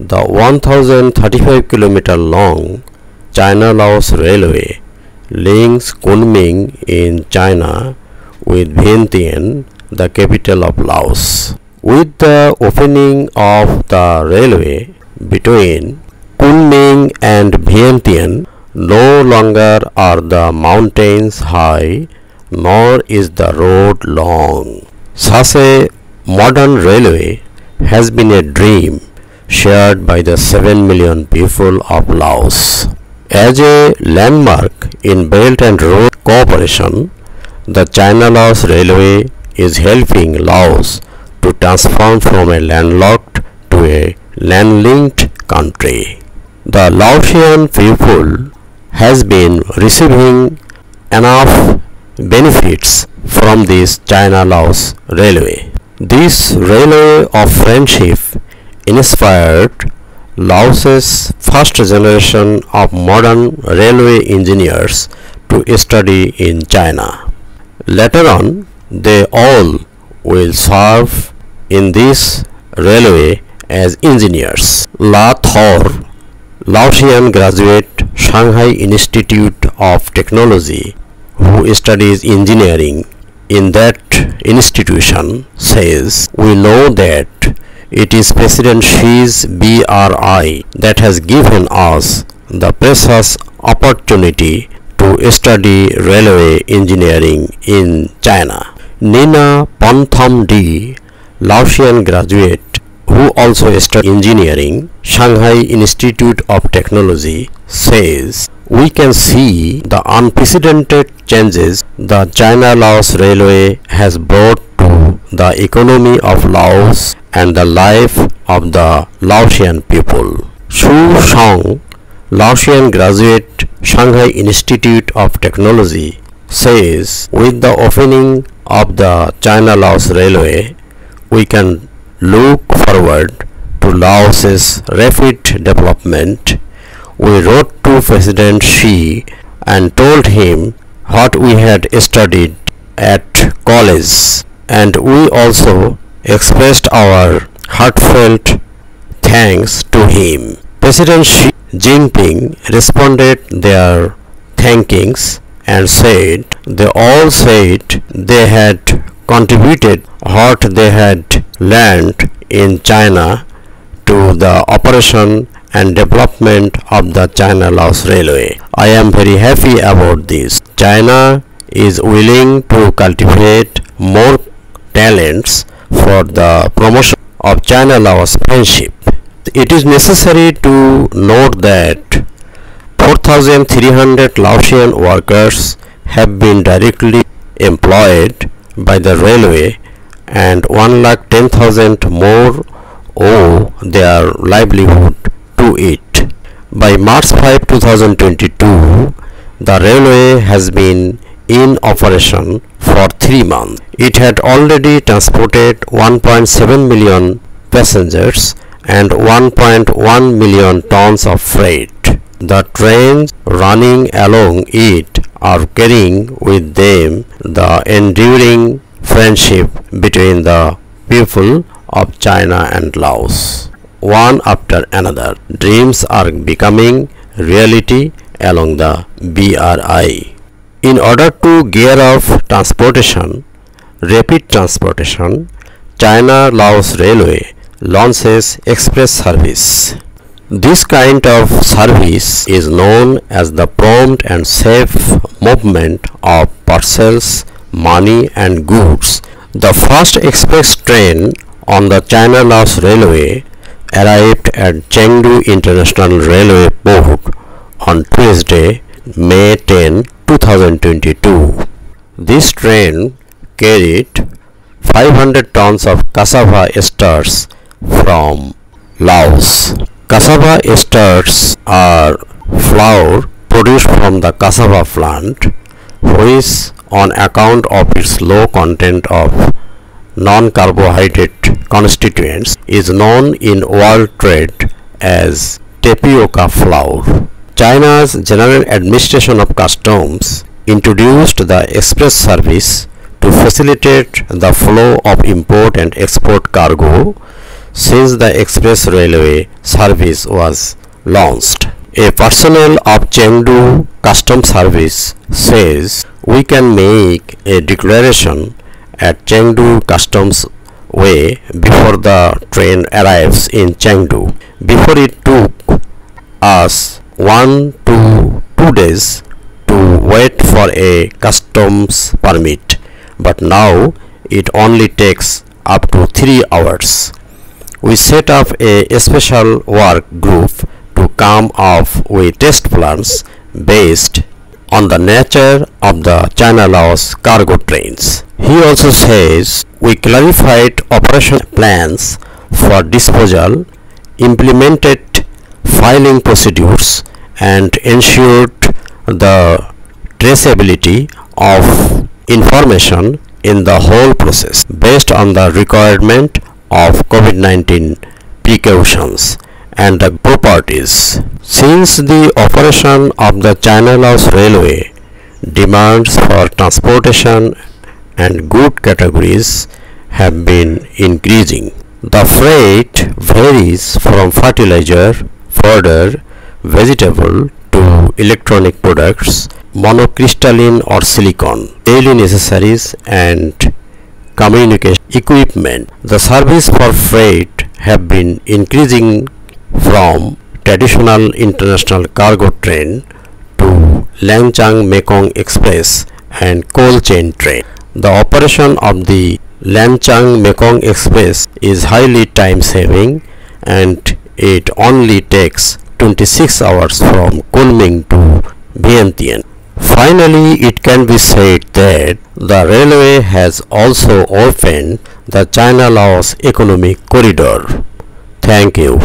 The 1035 km long China-Laos Railway links Kunming in China with Vientiane, the capital of Laos. With the opening of the railway between Kunming and Vientiane, no longer are the mountains high nor is the road long. Such a modern railway has been a dream shared by the 7 million people of Laos. As a landmark in Belt and Road Cooperation, the China-Laos Railway is helping Laos to transform from a landlocked to a land-linked country. The Laotian people has been receiving enough benefits from this China-Laos Railway. This railway of friendship inspired Laos's first generation of modern railway engineers to study in China. Later on, they all will serve in this railway as engineers. La Thor, Laotian graduate Shanghai Institute of Technology who studies engineering in that institution says we know that it is President Xi's BRI that has given us the precious opportunity to study railway engineering in China. Nina Pontham-D, Laotian graduate who also studied engineering, Shanghai Institute of Technology, says we can see the unprecedented changes the China-Laos Railway has brought to the economy of Laos and the life of the Laotian people. Xu Shang, Laotian graduate, Shanghai Institute of Technology, says with the opening of the China-Laos Railway, we can look forward to Laos's rapid development. We wrote to President Xi and told him what we had studied at college and we also expressed our heartfelt thanks to him. President Xi Jinping responded their thankings and said they all said they had contributed what they had learned in China to the operation and development of the China-Laos Railway. I am very happy about this. China is willing to cultivate more talents for the promotion of China-Laos friendship. It is necessary to note that 4,300 Laotian workers have been directly employed by the railway and 1,10,000 more owe their livelihood to it. By March 5, 2022, the railway has been in operation for three months. It had already transported 1.7 million passengers and 1.1 million tons of freight. The trains running along it are carrying with them the enduring friendship between the people of China and Laos. One after another, dreams are becoming reality along the BRI. In order to gear up transportation, rapid transportation, China-Laos Railway launches express service. This kind of service is known as the prompt and safe movement of parcels, money and goods. The first express train on the China-Laos Railway arrived at Chengdu International Railway Port on Tuesday, May 10, 2022. This train carried 500 tons of cassava esters from Laos. Cassava esters are flour produced from the cassava plant which on account of its low content of non-carbohydrate constituents is known in world trade as tapioca flour. China's General Administration of Customs introduced the express service to facilitate the flow of import and export cargo since the express railway service was launched. A personnel of Chengdu Customs Service says we can make a declaration at Chengdu Customs Way before the train arrives in Chengdu. Before it took us one to two days to wait for a customs permit, but now it only takes up to 3 hours. We set up a special work group to come up with test plans based on the nature of the China Laos cargo trains. He also says we clarified operation plans for disposal, implemented filing procedures and ensured the traceability of information in the whole process based on the requirement of COVID-19 precautions and the properties. Since the operation of the China Laos Railway demands for transportation and good categories have been increasing. The freight varies from fertilizer, fodder, vegetable to electronic products monocrystalline or silicon, daily necessaries and communication equipment. The service for freight have been increasing from traditional international cargo train to Lancang Mekong Express and cold chain train. The operation of the Lancang Mekong Express is highly time saving and it only takes 26 hours from Kunming to Vientiane. Finally, it can be said that the railway has also opened the China-Laos economic corridor. Thank you.